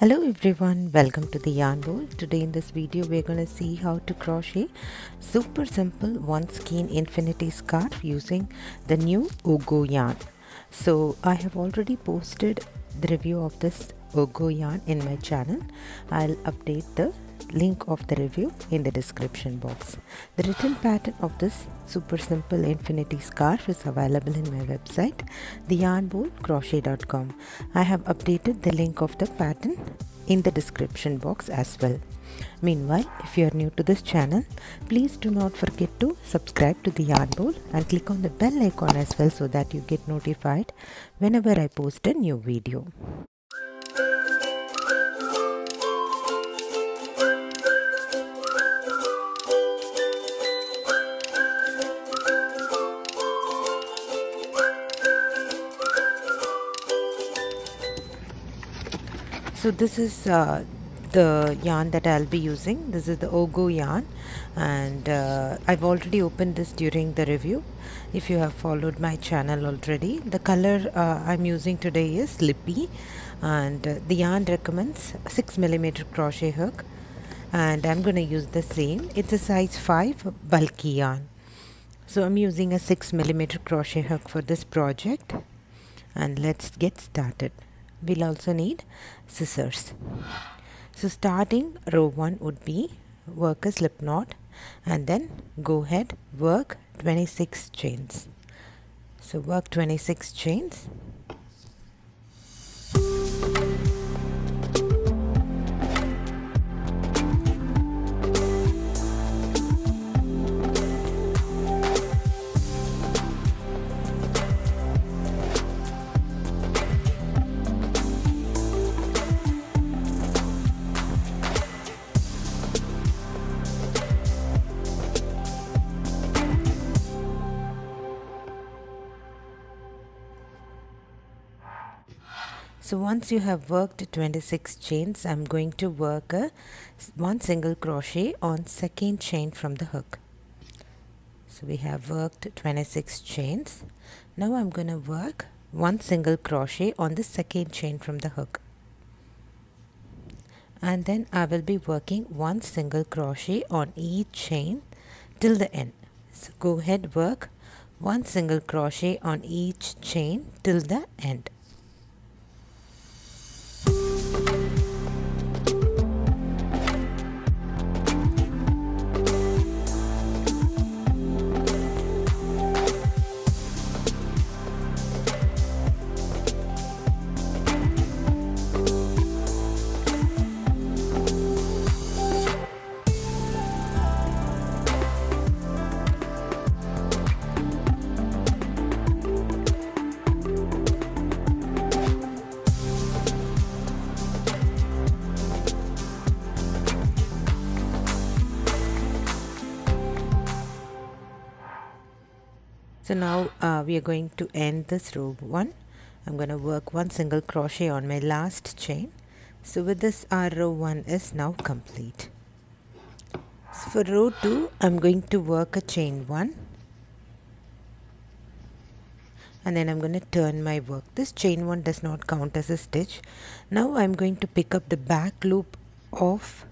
Hello everyone, welcome to the yarn bowl. Today in this video we're going to see how to crochet super simple one skein infinity scarf using the new Ogo yarn. So I have already posted the review of this Ogo yarn in my channel. I'll update the link of the review in the description box. The written pattern of this super simple infinity scarf is available in my website theyarnbowlcrochet.com. I have updated the link of the pattern in the description box as well. Meanwhile, if you are new to this channel, please do not forget to subscribe to the Yarn Bowl and click on the bell icon as well so that you get notified whenever I post a new video. So this is uh, the yarn that I'll be using. This is the Ogo yarn. And uh, I've already opened this during the review. If you have followed my channel already the color uh, I'm using today is Lippy. And uh, the yarn recommends 6 millimeter crochet hook. And I'm going to use the same. It's a size 5 bulky yarn. So I'm using a 6 millimeter crochet hook for this project. And let's get started we'll also need scissors. So starting row 1 would be work a slip knot and then go ahead work 26 chains. So work 26 chains So once you have worked 26 chains, I'm going to work a one single crochet on second chain from the hook. So we have worked 26 chains. Now I'm going to work one single crochet on the second chain from the hook. And then I will be working one single crochet on each chain till the end. So go ahead work one single crochet on each chain till the end. So now uh, we are going to end this row 1 I'm going to work one single crochet on my last chain. So with this our row 1 is now complete. So for row 2 I'm going to work a chain 1 and then I'm going to turn my work. This chain 1 does not count as a stitch. Now I'm going to pick up the back loop of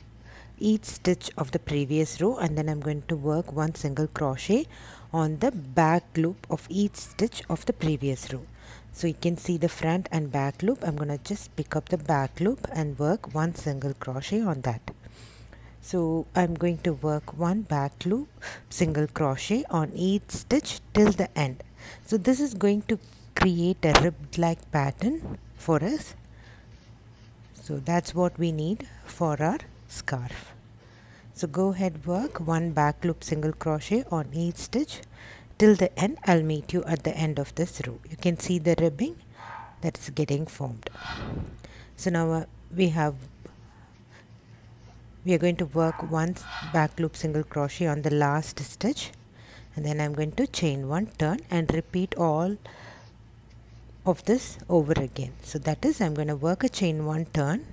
each stitch of the previous row and then I'm going to work one single crochet on the back loop of each stitch of the previous row. So you can see the front and back loop. I'm going to just pick up the back loop and work one single crochet on that. So I'm going to work one back loop single crochet on each stitch till the end. So this is going to create a ribbed like pattern for us. So that's what we need for our scarf so go ahead work. One back loop single crochet on each stitch. Till the end I'll meet you at the end of this row. You can see the ribbing that's getting formed. So now uh, we have we are going to work one back loop single crochet on the last stitch. And then I'm going to chain one turn and repeat all of this over again. So that is I'm going to work a chain one turn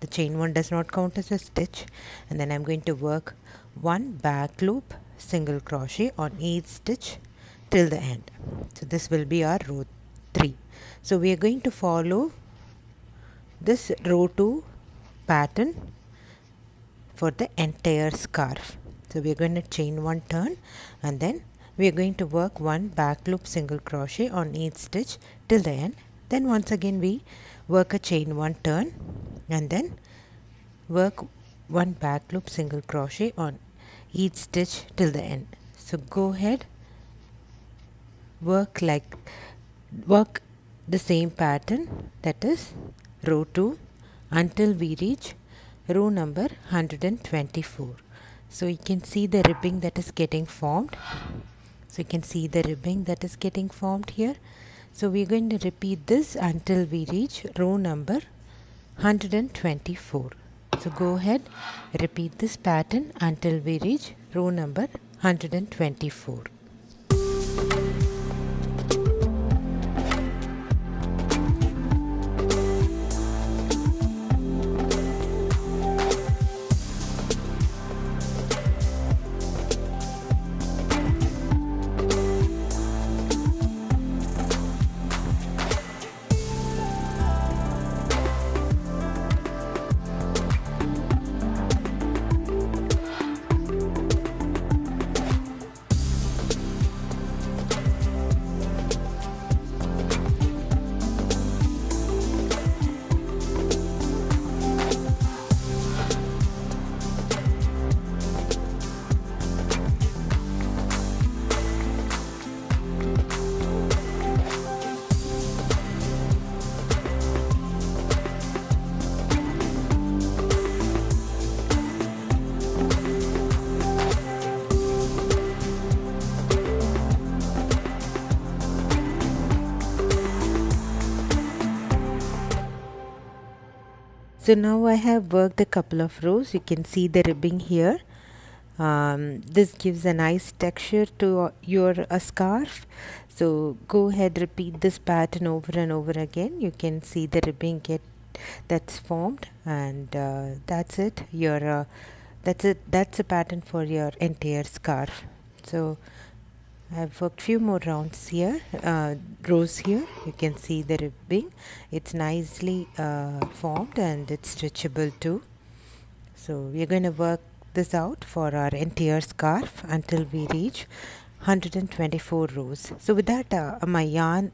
the chain one does not count as a stitch. And then I'm going to work one back loop single crochet on each stitch till the end. So this will be our row 3 so we are going to follow this row 2 pattern for the entire scarf. So we are going to chain one turn and then we are going to work one back loop single crochet on each stitch till the end. Then once again we work a chain one turn and then work one back loop single crochet on each stitch till the end. So go ahead work like work the same pattern that is row 2 until we reach row number 124 so you can see the ribbing that is getting formed. So you can see the ribbing that is getting formed here. So we're going to repeat this until we reach row number 124 so go ahead repeat this pattern until we reach row number 124 so now I have worked a couple of rows. You can see the ribbing here. Um, this gives a nice texture to your uh, scarf. So go ahead repeat this pattern over and over again. You can see the ribbing get that's formed and uh, that's it. Your uh, that's it. That's a pattern for your entire scarf. So I've worked few more rounds here uh, rows here. You can see the ribbing. It's nicely uh, formed and it's stretchable too. So we're going to work this out for our entire scarf until we reach 124 rows. So with that uh, my yarn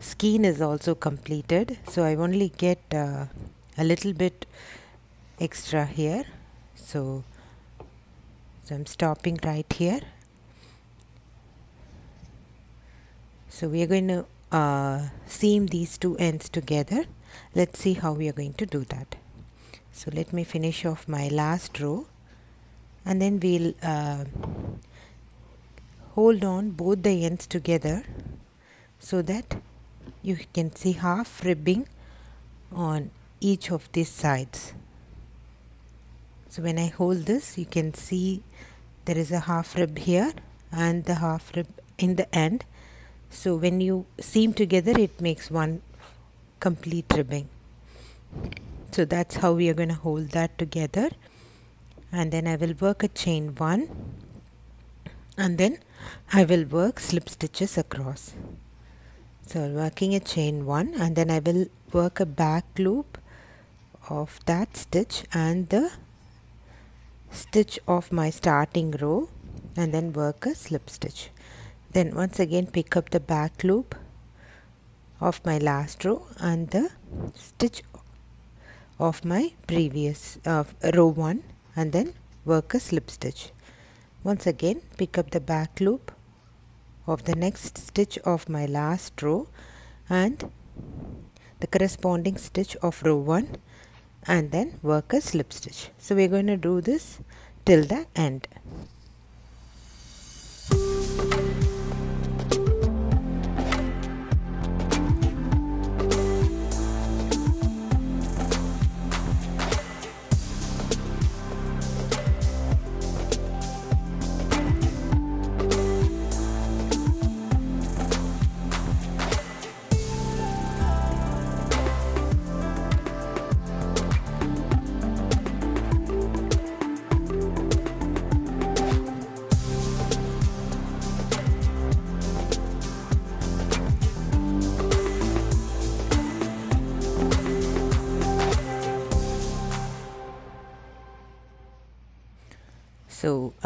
skein is also completed. So I only get uh, a little bit extra here. So so I'm stopping right here so we are going to uh, seam these two ends together. Let's see how we are going to do that. So let me finish off my last row. And then we'll uh, hold on both the ends together so that you can see half ribbing on each of these sides. So when I hold this you can see there is a half rib here and the half rib in the end so when you seam together it makes one complete ribbing. So that's how we are going to hold that together. And then I will work a chain 1 and then I will work slip stitches across. So working a chain 1 and then I will work a back loop of that stitch and the stitch of my starting row and then work a slip stitch then once again pick up the back loop of my last row and the stitch of my previous uh, row 1 and then work a slip stitch. Once again pick up the back loop of the next stitch of my last row and the corresponding stitch of row 1 and then work a slip stitch. So we're going to do this till the end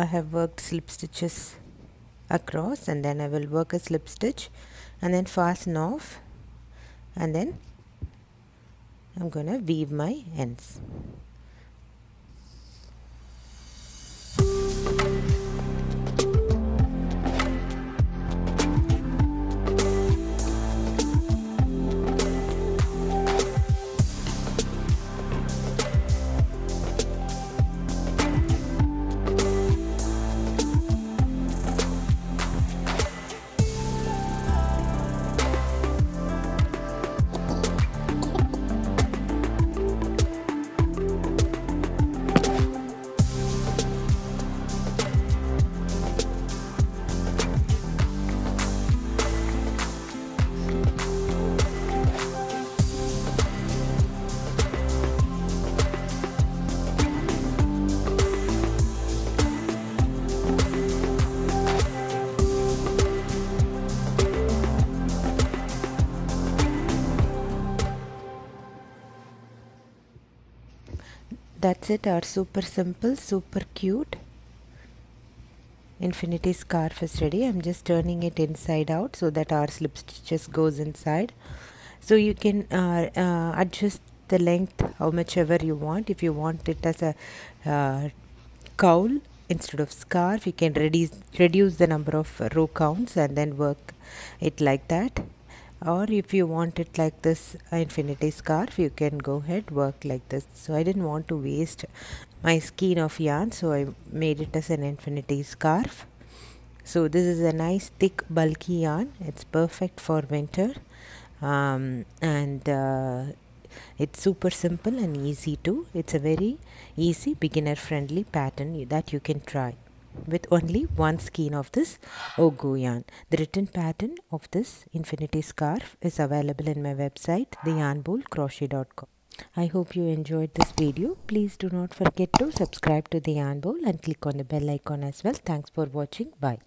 have worked slip stitches across and then I will work a slip stitch and then fasten off and then I'm gonna weave my ends that's it. Our super simple super cute. Infinity scarf is ready. I'm just turning it inside out so that our slip stitches goes inside. So you can uh, uh, adjust the length how much ever you want. If you want it as a uh, cowl instead of scarf you can reduce reduce the number of row counts and then work it like that or if you want it like this infinity scarf you can go ahead work like this. So I didn't want to waste my skein of yarn so I made it as an infinity scarf. So this is a nice thick bulky yarn. It's perfect for winter. Um, and uh, it's super simple and easy too. It's a very easy beginner friendly pattern that you can try with only one skein of this oh, Ogo yarn. The written pattern of this infinity scarf is available in my website theyarnbowlcrochet.com. I hope you enjoyed this video. Please do not forget to subscribe to the yarn bowl and click on the bell icon as well. Thanks for watching. Bye.